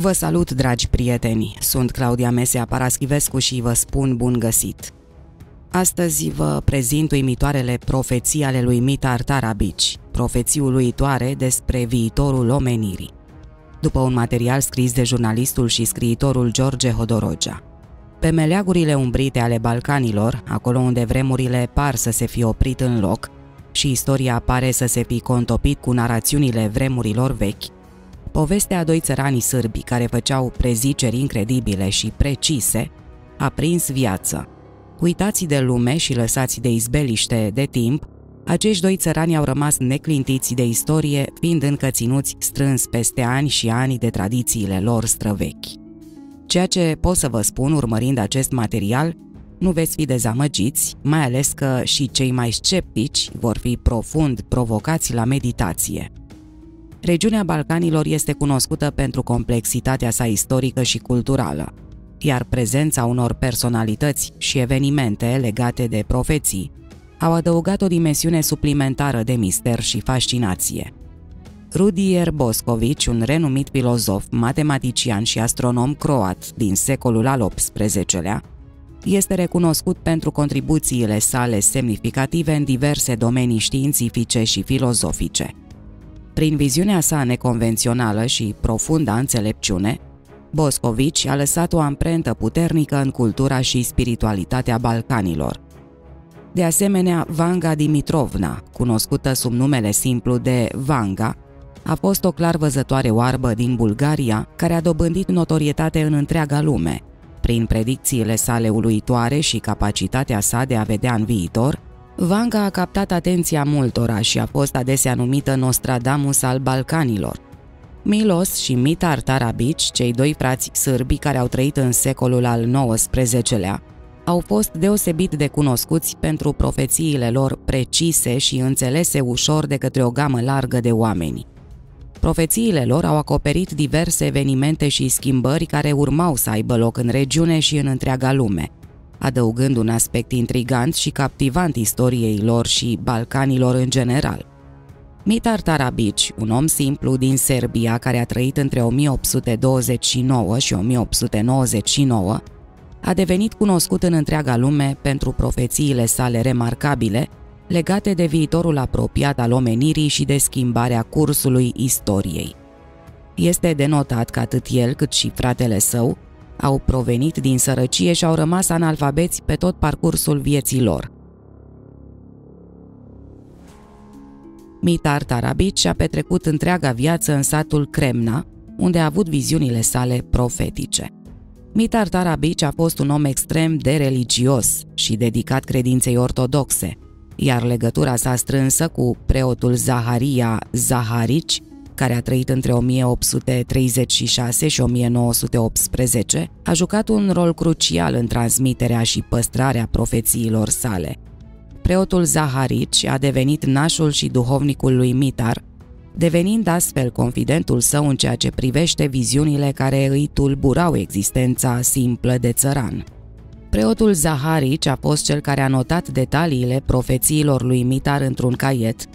Vă salut, dragi prieteni! Sunt Claudia Mesea Paraschivescu și vă spun bun găsit! Astăzi vă prezint uimitoarele profeții ale lui Mitar Tarabici, profeții uluitoare despre viitorul omenirii. După un material scris de jurnalistul și scriitorul George Hodorogea. Pe meleagurile umbrite ale Balcanilor, acolo unde vremurile par să se fi oprit în loc și istoria pare să se fi contopit cu narațiunile vremurilor vechi, povestea a doi țărani sârbi care făceau preziceri incredibile și precise a prins viață. Uitați de lume și lăsați de izbeliște de timp, acești doi țărani au rămas neclintiți de istorie, fiind încă ținuți strâns peste ani și ani de tradițiile lor străvechi. Ceea ce pot să vă spun urmărind acest material, nu veți fi dezamăgiți, mai ales că și cei mai sceptici vor fi profund provocați la meditație. Regiunea Balcanilor este cunoscută pentru complexitatea sa istorică și culturală, iar prezența unor personalități și evenimente legate de profeții au adăugat o dimensiune suplimentară de mister și fascinație. Rudier Boscovici, un renumit filozof, matematician și astronom croat din secolul al XVIII-lea, este recunoscut pentru contribuțiile sale semnificative în diverse domenii științifice și filozofice. Prin viziunea sa neconvențională și profunda înțelepciune, Boscovici a lăsat o amprentă puternică în cultura și spiritualitatea Balcanilor. De asemenea, Vanga Dimitrovna, cunoscută sub numele simplu de Vanga, a fost o clar văzătoare oarbă din Bulgaria, care a dobândit notorietate în întreaga lume, prin predicțiile sale uluitoare și capacitatea sa de a vedea în viitor, Vanga a captat atenția multora și a fost adesea numită Nostradamus al Balcanilor. Milos și Mitar Tarabici, cei doi frați sârbi care au trăit în secolul al XIX-lea, au fost deosebit de cunoscuți pentru profețiile lor precise și înțelese ușor de către o gamă largă de oameni. Profețiile lor au acoperit diverse evenimente și schimbări care urmau să aibă loc în regiune și în întreaga lume, adăugând un aspect intrigant și captivant istoriei lor și Balcanilor în general. Mitar Tarabici, un om simplu din Serbia care a trăit între 1829 și 1899, a devenit cunoscut în întreaga lume pentru profețiile sale remarcabile legate de viitorul apropiat al omenirii și de schimbarea cursului istoriei. Este denotat că atât el cât și fratele său au provenit din sărăcie și au rămas analfabeți pe tot parcursul vieții lor. Mitar Tarabici a petrecut întreaga viață în satul Cremna, unde a avut viziunile sale profetice. Mitar Tarabici a fost un om extrem de religios și dedicat credinței ortodoxe, iar legătura sa strânsă cu preotul Zaharia Zaharici, care a trăit între 1836 și 1918, a jucat un rol crucial în transmiterea și păstrarea profețiilor sale. Preotul Zaharici a devenit nașul și duhovnicul lui Mitar, devenind astfel confidentul său în ceea ce privește viziunile care îi tulburau existența simplă de țăran. Preotul Zaharici a fost cel care a notat detaliile profețiilor lui Mitar într-un caiet,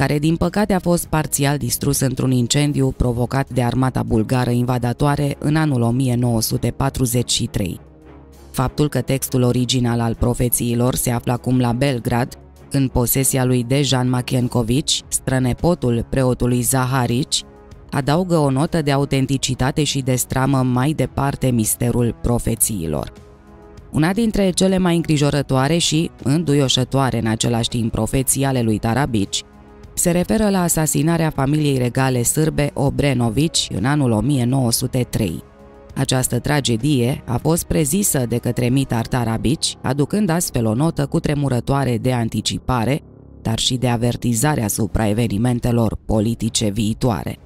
care din păcate a fost parțial distrus într-un incendiu provocat de armata bulgară invadatoare în anul 1943. Faptul că textul original al profețiilor se află acum la Belgrad, în posesia lui Dejan Machienkovici, strănepotul preotului Zaharici, adaugă o notă de autenticitate și de stramă mai departe misterul profețiilor. Una dintre cele mai îngrijorătoare și înduioșătoare în același timp profeții ale lui Tarabici se referă la asasinarea familiei regale sârbe Obrenovici în anul 1903. Această tragedie a fost prezisă de către Mitar Tarabici, aducând astfel o notă cu tremurătoare de anticipare, dar și de avertizare asupra evenimentelor politice viitoare.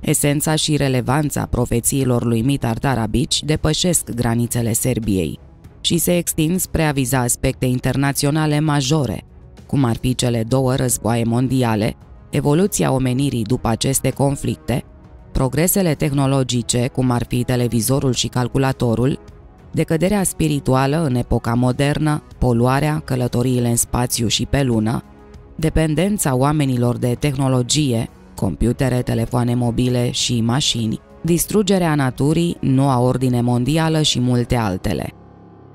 Esența și relevanța profețiilor lui Mitar Tarabici depășesc granițele Serbiei și se extind spre a viza aspecte internaționale majore, cum ar fi cele două războaie mondiale, evoluția omenirii după aceste conflicte, progresele tehnologice, cum ar fi televizorul și calculatorul, decăderea spirituală în epoca modernă, poluarea, călătoriile în spațiu și pe lună, dependența oamenilor de tehnologie, computere, telefoane mobile și mașini, distrugerea naturii, noua ordine mondială și multe altele.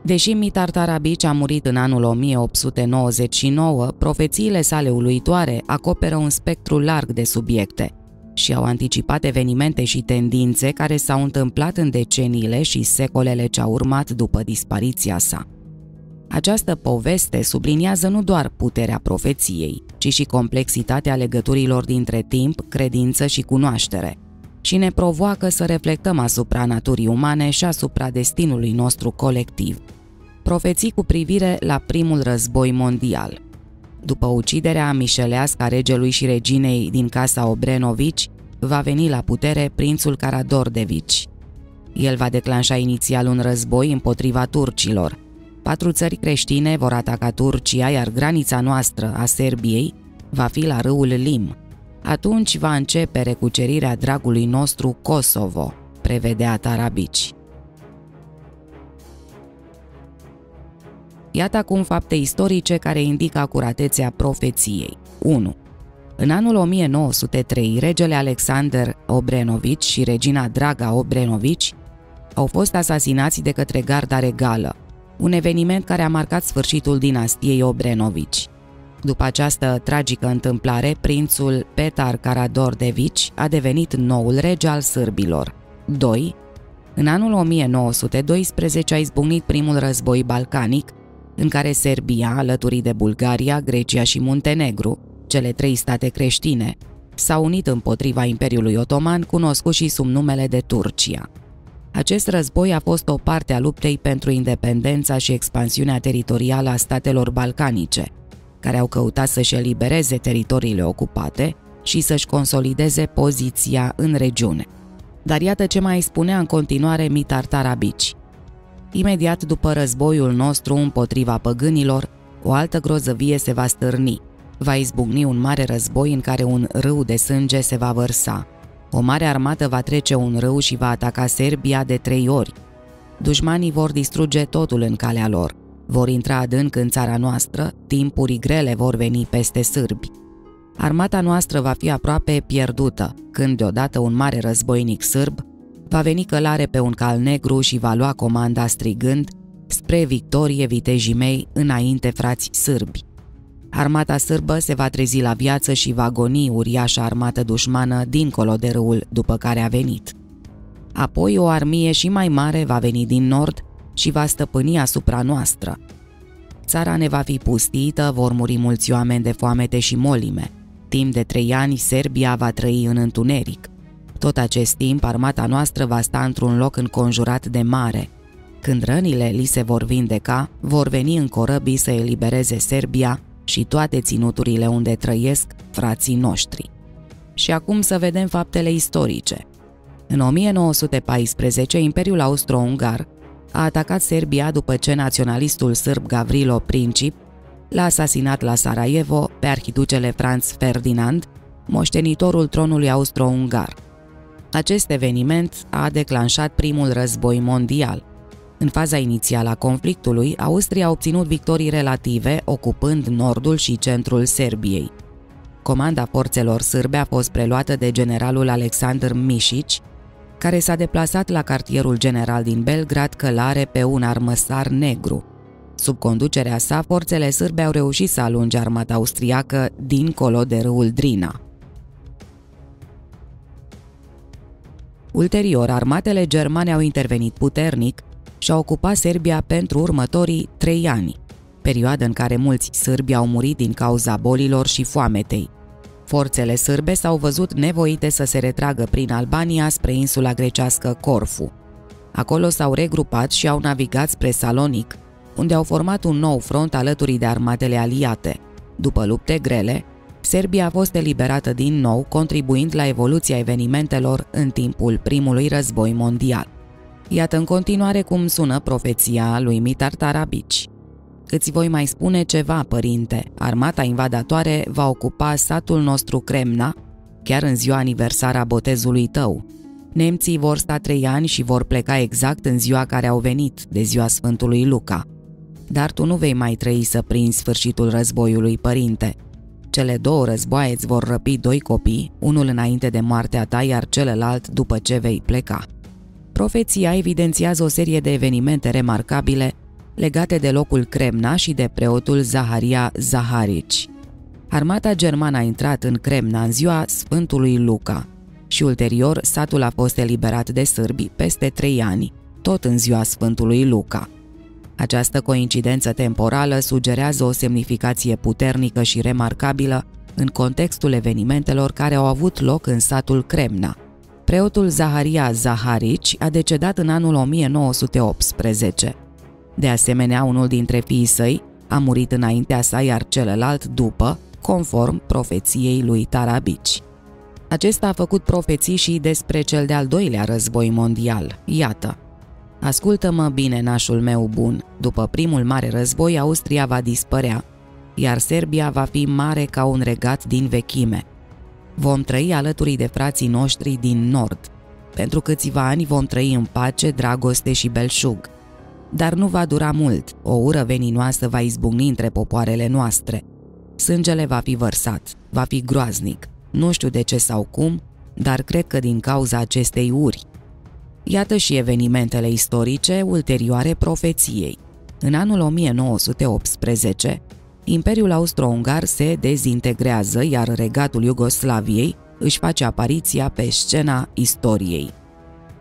Deși Mitar Tarabici a murit în anul 1899, profețiile sale uluitoare acoperă un spectru larg de subiecte și au anticipat evenimente și tendințe care s-au întâmplat în deceniile și secolele ce au urmat după dispariția sa. Această poveste subliniază nu doar puterea profeției, ci și complexitatea legăturilor dintre timp, credință și cunoaștere, și ne provoacă să reflectăm asupra naturii umane și asupra destinului nostru colectiv. Profeții cu privire la primul război mondial. După uciderea mișelească a regelui și reginei din casa Obrenovici, va veni la putere prințul Caradordevici. El va declanșa inițial un război împotriva turcilor, Patru țări creștine vor ataca Turcia, iar granița noastră a Serbiei va fi la râul Lim. Atunci va începe recucerirea dragului nostru Kosovo, prevedea Tarabici. Iată acum fapte istorice care indică acuratețea profeției. 1. În anul 1903, regele Alexander Obrenovici și regina Draga Obrenovici au fost asasinați de către garda regală, un eveniment care a marcat sfârșitul dinastiei Obrenovici. După această tragică întâmplare, prințul Petar Karadordevici a devenit noul rege al sârbilor. 2. În anul 1912 a izbucnit primul război balcanic, în care Serbia, alături de Bulgaria, Grecia și Muntenegru, cele trei state creștine, s-au unit împotriva Imperiului Otoman, cunoscut și sub numele de Turcia. Acest război a fost o parte a luptei pentru independența și expansiunea teritorială a statelor balcanice, care au căutat să-și elibereze teritoriile ocupate și să-și consolideze poziția în regiune. Dar iată ce mai spunea în continuare Mitar Tarabici. Imediat după războiul nostru împotriva păgânilor, o altă grozăvie se va stârni. Va izbucni un mare război în care un râu de sânge se va vărsa, o mare armată va trece un râu și va ataca Serbia de trei ori. Dușmanii vor distruge totul în calea lor. Vor intra adânc în țara noastră, timpuri grele vor veni peste sârbi. Armata noastră va fi aproape pierdută, când deodată un mare războinic sârb va veni călare pe un cal negru și va lua comanda strigând spre victorie vitejii mei înainte frați sârbi. Armata sârbă se va trezi la viață și va goni uriașa armată dușmană dincolo de râul după care a venit. Apoi o armie și mai mare va veni din nord și va stăpâni asupra noastră. Țara ne va fi pustită, vor muri mulți oameni de foamete și molime. Timp de trei ani, Serbia va trăi în întuneric. Tot acest timp, armata noastră va sta într-un loc înconjurat de mare. Când rănile li se vor vindeca, vor veni în corăbii să elibereze Serbia și toate ținuturile unde trăiesc frații noștri. Și acum să vedem faptele istorice. În 1914, Imperiul Austro-Ungar a atacat Serbia după ce naționalistul sârb Gavrilo Princip l-a asasinat la Sarajevo pe arhiducele Franz Ferdinand, moștenitorul tronului austro-ungar. Acest eveniment a declanșat primul război mondial – în faza inițială a conflictului, Austria a obținut victorii relative, ocupând nordul și centrul Serbiei. Comanda forțelor sârbe a fost preluată de generalul Alexander Mișici, care s-a deplasat la cartierul general din Belgrad călare pe un armăsar negru. Sub conducerea sa, forțele sârbe au reușit să alunge armata austriacă dincolo de râul Drina. Ulterior, armatele germane au intervenit puternic, și-a ocupat Serbia pentru următorii trei ani, perioadă în care mulți sârbi au murit din cauza bolilor și foametei. Forțele sârbe s-au văzut nevoite să se retragă prin Albania spre insula grecească Corfu. Acolo s-au regrupat și au navigat spre Salonic, unde au format un nou front alături de armatele aliate. După lupte grele, Serbia a fost eliberată din nou, contribuind la evoluția evenimentelor în timpul primului război mondial. Iată în continuare cum sună profeția lui Mitar Tarabici. Îți voi mai spune ceva, părinte. Armata invadatoare va ocupa satul nostru Cremna, chiar în ziua aniversară a botezului tău. Nemții vor sta trei ani și vor pleca exact în ziua care au venit, de ziua Sfântului Luca. Dar tu nu vei mai trăi să prinzi sfârșitul războiului, părinte. Cele două războaie îți vor răpi doi copii, unul înainte de moartea ta, iar celălalt după ce vei pleca. Profeția evidențiază o serie de evenimente remarcabile legate de locul Cremna și de preotul Zaharia Zaharici. Armata germană a intrat în Cremna în ziua Sfântului Luca și ulterior satul a fost eliberat de sârbi peste trei ani, tot în ziua Sfântului Luca. Această coincidență temporală sugerează o semnificație puternică și remarcabilă în contextul evenimentelor care au avut loc în satul Cremna. Preotul Zaharia Zaharici a decedat în anul 1918. De asemenea, unul dintre fiii săi a murit înaintea sa, iar celălalt după, conform profeției lui Tarabici. Acesta a făcut profeții și despre cel de-al doilea război mondial. Iată, Ascultă-mă bine, nașul meu bun, după primul mare război Austria va dispărea, iar Serbia va fi mare ca un regat din vechime. Vom trăi alături de frații noștri din nord. Pentru câțiva ani vom trăi în pace, dragoste și belșug. Dar nu va dura mult, o ură veninoasă va izbucni între popoarele noastre. Sângele va fi vărsat, va fi groaznic. Nu știu de ce sau cum, dar cred că din cauza acestei uri, Iată și evenimentele istorice ulterioare profeției. În anul 1918, Imperiul Austro-Ungar se dezintegrează, iar regatul Iugoslaviei își face apariția pe scena istoriei.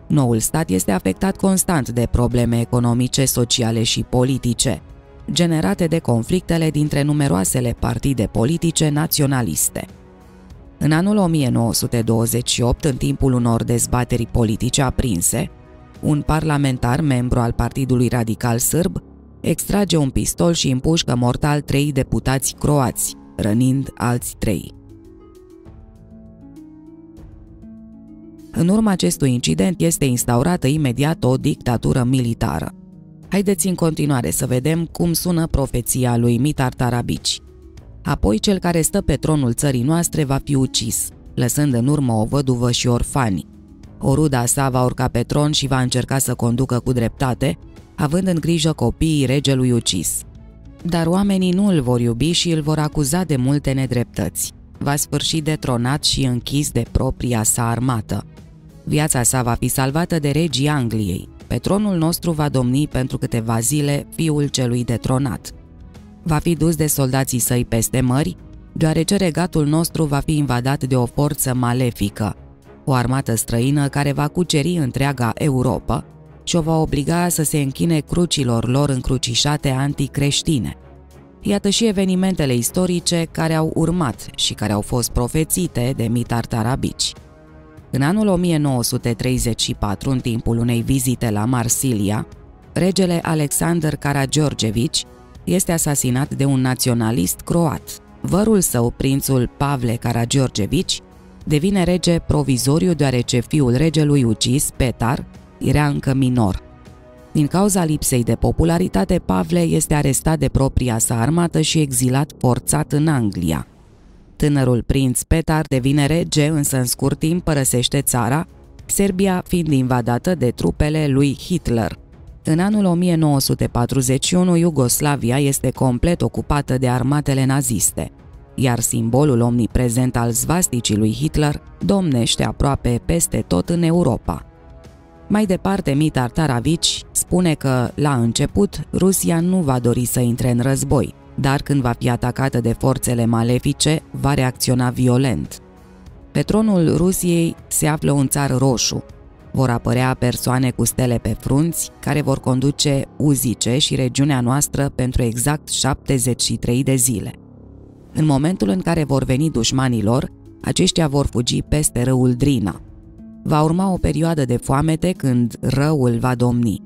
Noul stat este afectat constant de probleme economice, sociale și politice, generate de conflictele dintre numeroasele partide politice naționaliste. În anul 1928, în timpul unor dezbateri politice aprinse, un parlamentar, membru al Partidului Radical Sârb, extrage un pistol și împușcă mortal trei deputați croați, rănind alți trei. În urma acestui incident este instaurată imediat o dictatură militară. Haideți în continuare să vedem cum sună profeția lui Mitar Tarabici. Apoi cel care stă pe tronul țării noastre va fi ucis, lăsând în urmă o văduvă și orfani. O ruda sa va urca pe tron și va încerca să conducă cu dreptate, având în grijă copiii regelui ucis. Dar oamenii nu îl vor iubi și îl vor acuza de multe nedreptăți. Va sfârși detronat și închis de propria sa armată. Viața sa va fi salvată de regii Angliei. Pe tronul nostru va domni pentru câteva zile fiul celui detronat va fi dus de soldații săi peste mări, deoarece regatul nostru va fi invadat de o forță malefică, o armată străină care va cuceri întreaga Europa și o va obliga să se închine crucilor lor încrucișate anticreștine. Iată și evenimentele istorice care au urmat și care au fost profețite de Mitar Tarabici. În anul 1934, în timpul unei vizite la Marsilia, regele Alexander Karageorgevici este asasinat de un naționalist croat. Vărul său, prințul Pavle Karagiorgevici, devine rege provizoriu deoarece fiul regelui ucis, Petar, era încă minor. Din cauza lipsei de popularitate, Pavle este arestat de propria sa armată și exilat forțat în Anglia. Tânărul prinț Petar devine rege, însă în scurt timp părăsește țara, Serbia fiind invadată de trupele lui Hitler – în anul 1941, Iugoslavia este complet ocupată de armatele naziste, iar simbolul omniprezent al zvasticii lui Hitler domnește aproape peste tot în Europa. Mai departe, Mitar Taravici spune că, la început, Rusia nu va dori să intre în război, dar când va fi atacată de forțele malefice, va reacționa violent. Pe tronul Rusiei se află un țar roșu, vor apărea persoane cu stele pe frunți care vor conduce Uzice și regiunea noastră pentru exact 73 de zile. În momentul în care vor veni dușmanii lor, aceștia vor fugi peste râul Drina. Va urma o perioadă de foamete când răul va domni.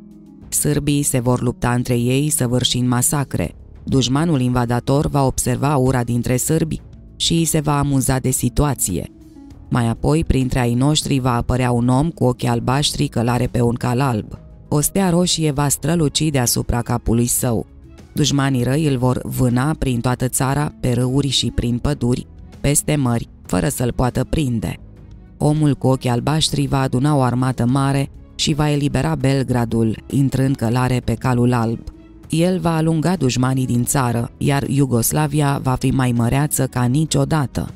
Sârbii se vor lupta între ei săvârșind masacre. Dușmanul invadator va observa ura dintre sârbi și se va amuza de situație – mai apoi, printre ai noștri va apărea un om cu ochi albaștri călare pe un cal alb. O stea roșie va străluci deasupra capului său. Dușmanii răi îl vor vâna prin toată țara, pe râuri și prin păduri, peste mări, fără să-l poată prinde. Omul cu ochi albaștri va aduna o armată mare și va elibera Belgradul, intrând călare pe calul alb. El va alunga dușmanii din țară, iar Iugoslavia va fi mai măreață ca niciodată.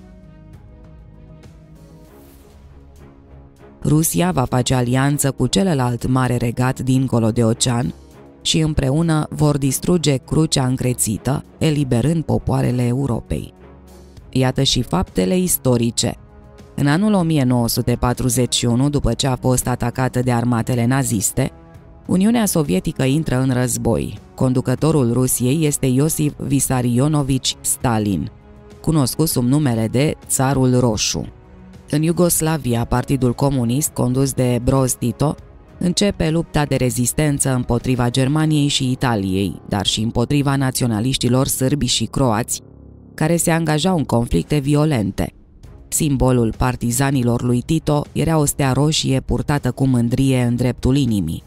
Rusia va face alianță cu celălalt mare regat dincolo de ocean și împreună vor distruge crucea încrețită, eliberând popoarele Europei. Iată și faptele istorice. În anul 1941, după ce a fost atacată de armatele naziste, Uniunea Sovietică intră în război. Conducătorul Rusiei este Iosif Vissarionovich Stalin, cunoscut sub numele de Țarul Roșu. În Iugoslavia, Partidul Comunist, condus de Broz Tito, începe lupta de rezistență împotriva Germaniei și Italiei, dar și împotriva naționaliștilor sârbi și croați, care se angajau în conflicte violente. Simbolul partizanilor lui Tito era o stea roșie purtată cu mândrie în dreptul inimii.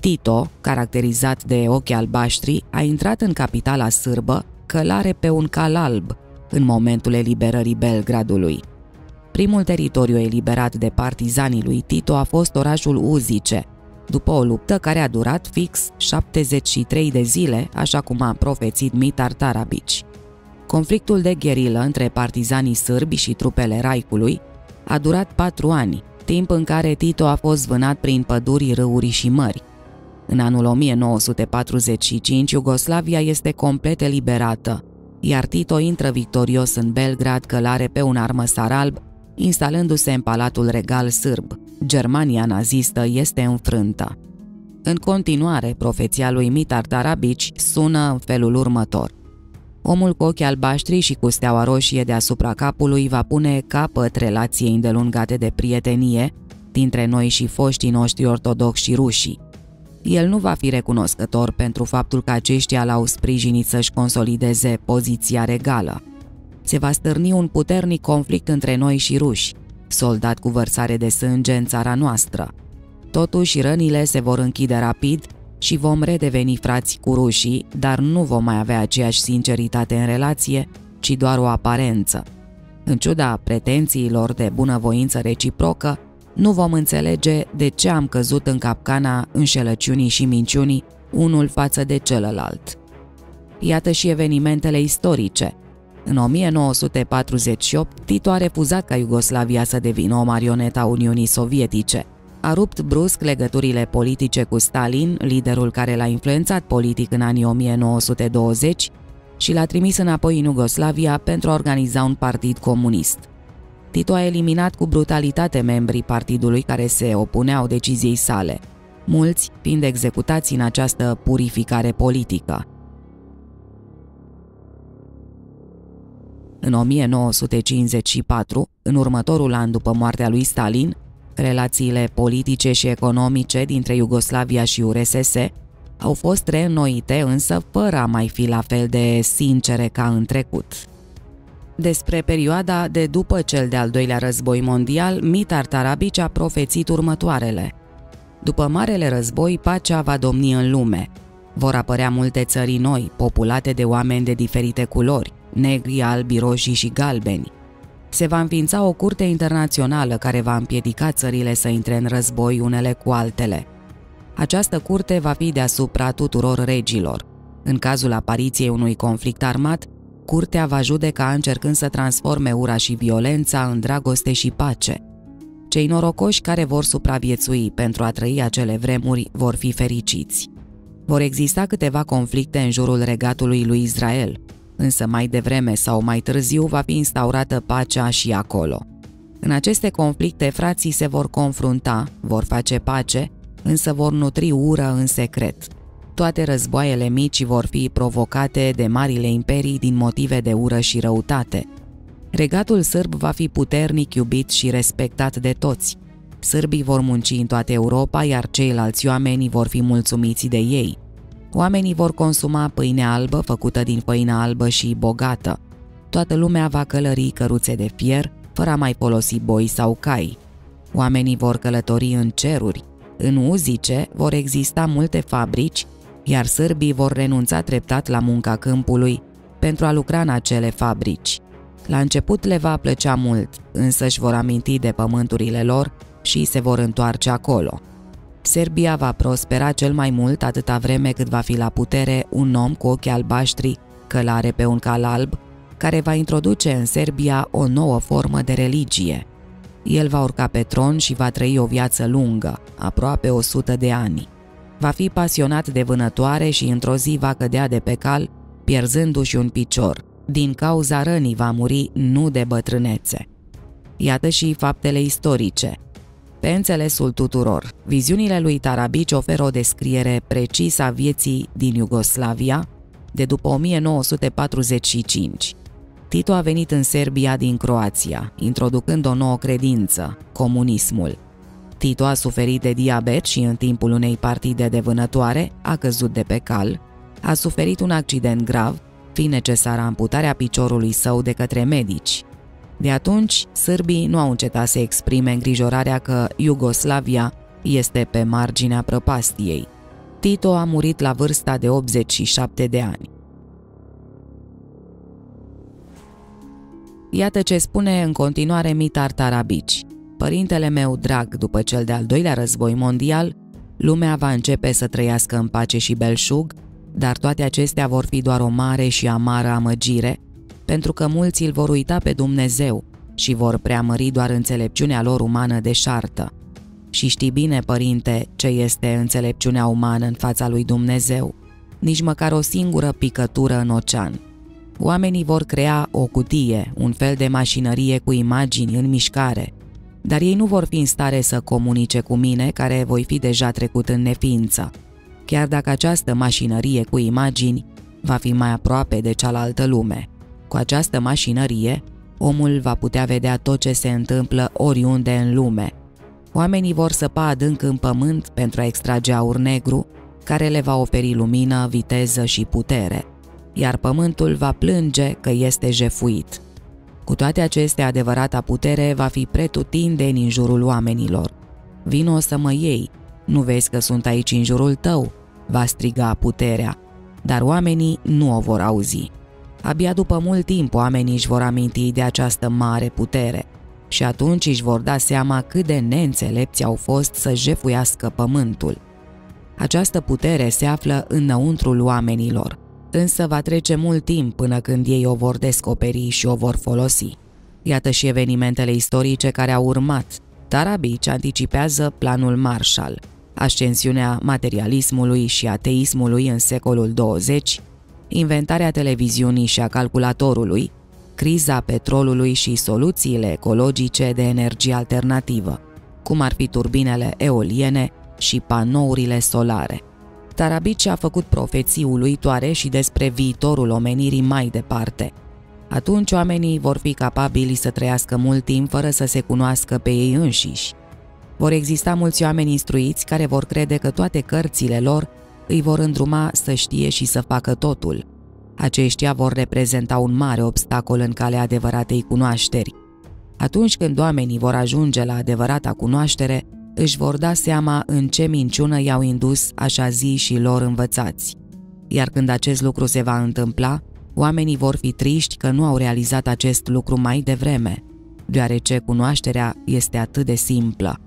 Tito, caracterizat de ochi albaștri, a intrat în capitala sârbă călare pe un cal alb în momentul eliberării Belgradului. Primul teritoriu eliberat de partizanii lui Tito a fost orașul Uzice, după o luptă care a durat fix 73 de zile, așa cum a profețit Mitar Tarabici. Conflictul de gherilă între partizanii sârbi și trupele Raicului a durat patru ani, timp în care Tito a fost vânat prin păduri, râuri și mări. În anul 1945, Iugoslavia este complet eliberată, iar Tito intră victorios în Belgrad călare pe un armăsar alb instalându-se în Palatul Regal Sârb. Germania nazistă este înfrântă. În continuare, profeția lui Mitar Tarabici sună în felul următor. Omul cu ochii albaștri și cu steaua roșie deasupra capului va pune capăt relației îndelungate de prietenie dintre noi și foștii noștri ortodoxi și rușii. El nu va fi recunoscător pentru faptul că aceștia l-au sprijinit să-și consolideze poziția regală se va stârni un puternic conflict între noi și ruși, soldat cu vărsare de sânge în țara noastră. Totuși, rănile se vor închide rapid și vom redeveni frați cu rușii, dar nu vom mai avea aceeași sinceritate în relație, ci doar o aparență. În ciuda pretențiilor de bunăvoință reciprocă, nu vom înțelege de ce am căzut în capcana înșelăciunii și minciunii unul față de celălalt. Iată și evenimentele istorice – în 1948, Tito a refuzat ca Iugoslavia să devină o marionetă a Uniunii Sovietice. A rupt brusc legăturile politice cu Stalin, liderul care l-a influențat politic în anii 1920, și l-a trimis înapoi în Iugoslavia pentru a organiza un partid comunist. Tito a eliminat cu brutalitate membrii partidului care se opuneau deciziei sale, mulți fiind executați în această purificare politică. În 1954, în următorul an după moartea lui Stalin, relațiile politice și economice dintre Iugoslavia și URSS au fost reînnoite, însă fără a mai fi la fel de sincere ca în trecut. Despre perioada de după cel de-al doilea război mondial, Mitar Tarabici a profețit următoarele. După Marele Război, pacea va domni în lume. Vor apărea multe țări noi, populate de oameni de diferite culori, negri, albi, roșii și galbeni. Se va înființa o curte internațională care va împiedica țările să intre în război unele cu altele. Această curte va fi deasupra tuturor regilor. În cazul apariției unui conflict armat, curtea va judeca încercând să transforme ura și violența în dragoste și pace. Cei norocoși care vor supraviețui pentru a trăi acele vremuri vor fi fericiți. Vor exista câteva conflicte în jurul regatului lui Israel, însă mai devreme sau mai târziu va fi instaurată pacea și acolo. În aceste conflicte, frații se vor confrunta, vor face pace, însă vor nutri ură în secret. Toate războaiele mici vor fi provocate de marile imperii din motive de ură și răutate. Regatul sârb va fi puternic, iubit și respectat de toți. Sârbii vor munci în toată Europa, iar ceilalți oameni vor fi mulțumiți de ei – Oamenii vor consuma pâine albă făcută din făină albă și bogată. Toată lumea va călări căruțe de fier, fără a mai folosi boi sau cai. Oamenii vor călători în ceruri. În uzice vor exista multe fabrici, iar sârbii vor renunța treptat la munca câmpului pentru a lucra în acele fabrici. La început le va plăcea mult, însă își vor aminti de pământurile lor și se vor întoarce acolo – Serbia va prospera cel mai mult atâta vreme cât va fi la putere un om cu ochii albaștri, călare pe un cal alb, care va introduce în Serbia o nouă formă de religie. El va urca pe tron și va trăi o viață lungă, aproape 100 de ani. Va fi pasionat de vânătoare și într-o zi va cădea de pe cal, pierzându-și un picior. Din cauza rănii va muri, nu de bătrânețe. Iată și faptele istorice. Pe înțelesul tuturor, viziunile lui Tarabici oferă o descriere precisă a vieții din Iugoslavia de după 1945. Tito a venit în Serbia din Croația, introducând o nouă credință, comunismul. Tito a suferit de diabet și în timpul unei partide de vânătoare a căzut de pe cal, a suferit un accident grav, fi necesară amputarea piciorului său de către medici. De atunci, sârbii nu au încetat să exprime îngrijorarea că Iugoslavia este pe marginea prăpastiei. Tito a murit la vârsta de 87 de ani. Iată ce spune în continuare Mitar Tarabici. Părintele meu drag, după cel de-al doilea război mondial, lumea va începe să trăiască în pace și belșug, dar toate acestea vor fi doar o mare și amară amăgire, pentru că mulți îl vor uita pe Dumnezeu și vor preamări doar înțelepciunea lor umană de șartă. Și știi bine, părinte, ce este înțelepciunea umană în fața lui Dumnezeu? Nici măcar o singură picătură în ocean. Oamenii vor crea o cutie, un fel de mașinărie cu imagini în mișcare, dar ei nu vor fi în stare să comunice cu mine, care voi fi deja trecut în neființă. Chiar dacă această mașinărie cu imagini va fi mai aproape de cealaltă lume. Cu această mașinărie, omul va putea vedea tot ce se întâmplă oriunde în lume. Oamenii vor săpa adânc în pământ pentru a extrage aur negru, care le va oferi lumină, viteză și putere – iar pământul va plânge că este jefuit. Cu toate acestea, adevărata putere va fi pretutindeni în jurul oamenilor. Vino să mă iei, nu vezi că sunt aici în jurul tău, va striga puterea, dar oamenii nu o vor auzi. Abia după mult timp oamenii își vor aminti de această mare putere și atunci își vor da seama cât de neînțelepți au fost să jefuiască pământul. Această putere se află înăuntrul oamenilor – însă va trece mult timp până când ei o vor descoperi și o vor folosi. Iată și evenimentele istorice care au urmat. Tarabici anticipează planul Marshall, ascensiunea materialismului și ateismului în secolul 20, inventarea televiziunii și a calculatorului, criza petrolului și soluțiile ecologice de energie alternativă, cum ar fi turbinele eoliene și panourile solare. Tarabici a făcut profeții uluitoare și despre viitorul omenirii mai departe. Atunci oamenii vor fi capabili să trăiască mult timp fără să se cunoască pe ei înșiși. Vor exista mulți oameni instruiți care vor crede că toate cărțile lor îi vor îndruma să știe și să facă totul. Aceștia vor reprezenta un mare obstacol în calea adevăratei cunoașteri. Atunci când oamenii vor ajunge la adevărata cunoaștere, își vor da seama în ce minciună i-au indus așa zi și lor învățați. Iar când acest lucru se va întâmpla, oamenii vor fi triști că nu au realizat acest lucru mai devreme, deoarece cunoașterea este atât de simplă.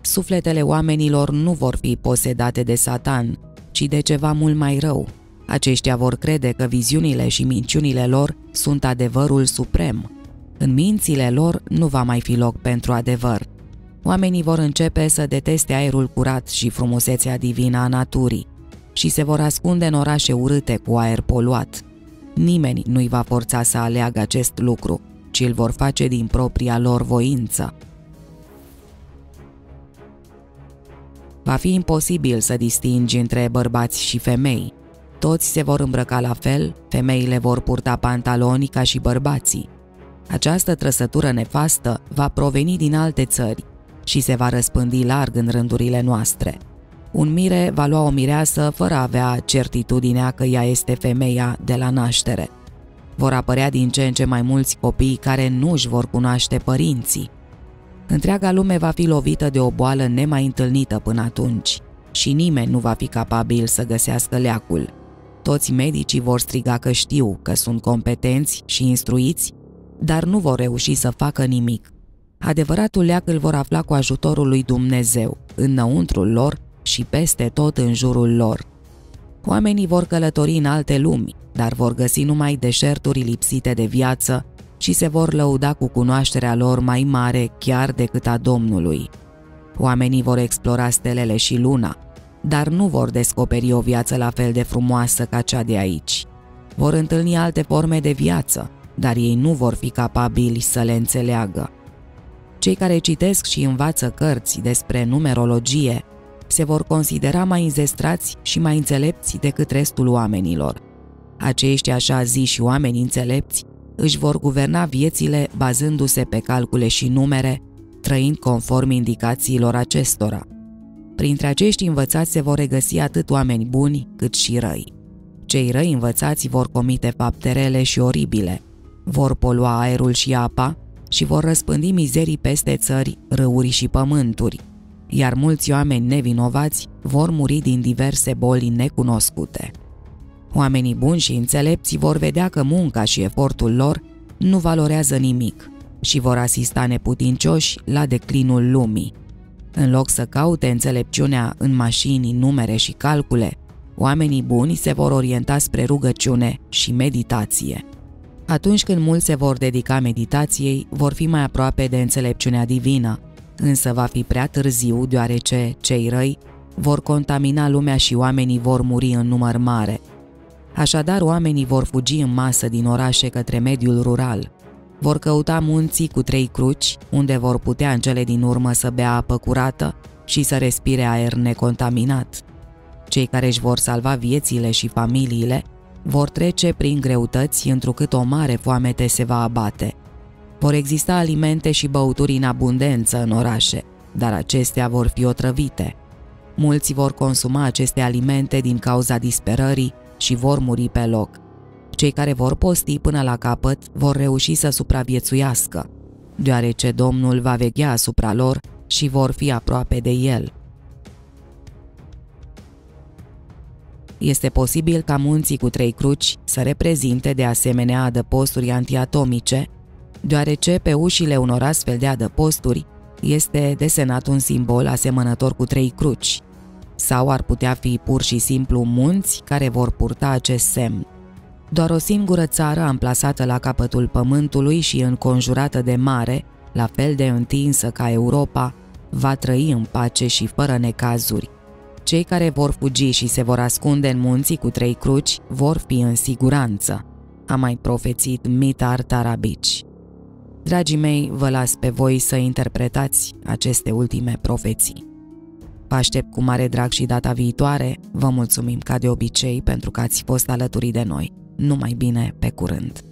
Sufletele oamenilor nu vor fi posedate de Satan, ci de ceva mult mai rău. Aceștia vor crede că viziunile și minciunile lor sunt adevărul suprem. În mințile lor nu va mai fi loc pentru adevăr, oamenii vor începe să deteste aerul curat și frumusețea divină a naturii și se vor ascunde în orașe urâte cu aer poluat. Nimeni nu-i va forța să aleagă acest lucru, ci îl vor face din propria lor voință. Va fi imposibil să distingi între bărbați și femei. Toți se vor îmbrăca la fel, femeile vor purta pantaloni ca și bărbații. Această trăsătură nefastă va proveni din alte țări, și se va răspândi larg în rândurile noastre. Un mire va lua o mireasă fără a avea certitudinea că ea este femeia de la naștere. Vor apărea din ce în ce mai mulți copii care nu își vor cunoaște părinții. Întreaga lume va fi lovită de o boală nemai întâlnită până atunci și nimeni nu va fi capabil să găsească leacul. Toți medicii vor striga că știu, că sunt competenți și instruiți, dar nu vor reuși să facă nimic Adevăratul leac îl vor afla cu ajutorul lui Dumnezeu, înăuntrul lor, și peste tot în jurul lor. Oamenii vor călători în alte lumi, dar vor găsi numai deșerturi lipsite de viață și se vor lăuda cu cunoașterea lor mai mare chiar decât a Domnului. Oamenii vor explora stelele și luna, dar nu vor descoperi o viață la fel de frumoasă ca cea de aici. Vor întâlni alte forme de viață, dar ei nu vor fi capabili să le înțeleagă. Cei care citesc și învață cărți despre numerologie se vor considera mai înzestrați și mai înțelepți decât restul oamenilor. Acești așa zi și oameni înțelepți își vor guverna viețile bazându-se pe calcule și numere, trăind conform indicațiilor acestora. Printre acești învățați se vor regăsi atât oameni buni cât și răi. Cei răi învățați vor comite fapte rele și oribile, vor polua aerul și apa și vor răspândi mizerii peste țări, râuri și pământuri, iar mulți oameni nevinovați vor muri din diverse boli necunoscute. Oamenii buni și înțelepți vor vedea că munca și efortul lor nu valorează nimic și vor asista neputincioși la declinul lumii. În loc să caute înțelepciunea în mașini, numere și calcule, oamenii buni se vor orienta spre rugăciune și meditație. Atunci când mulți se vor dedica meditației, vor fi mai aproape de înțelepciunea divină, însă va fi prea târziu deoarece cei răi vor contamina lumea și oamenii vor muri în număr mare. Așadar, oamenii vor fugi în masă din orașe către mediul rural. Vor căuta munții cu trei cruci, unde vor putea în cele din urmă să bea apă curată și să respire aer necontaminat. Cei care își vor salva viețile și familiile vor trece prin greutăți întrucât o mare foamete se va abate. Vor exista alimente și băuturi în abundență în orașe, dar acestea vor fi otrăvite. Mulți vor consuma aceste alimente din cauza disperării și vor muri pe loc. Cei care vor posti până la capăt vor reuși să supraviețuiască, deoarece Domnul va veghea asupra lor și vor fi aproape de el. Este posibil ca munții cu trei cruci să reprezinte de asemenea adăposturi antiatomice, deoarece pe ușile unor astfel de adăposturi este desenat un simbol asemănător cu trei cruci, sau ar putea fi pur și simplu munți care vor purta acest semn. Doar o singură țară amplasată la capătul pământului și înconjurată de mare, la fel de întinsă ca Europa, va trăi în pace și fără necazuri. Cei care vor fugi și se vor ascunde în munții cu trei cruci vor fi în siguranță, a mai profețit Mitar Tarabici. Dragii mei, vă las pe voi să interpretați aceste ultime profeții. Vă aștept cu mare drag și data viitoare. Vă mulțumim ca de obicei pentru că ați fost alături de noi. Numai bine, pe curând!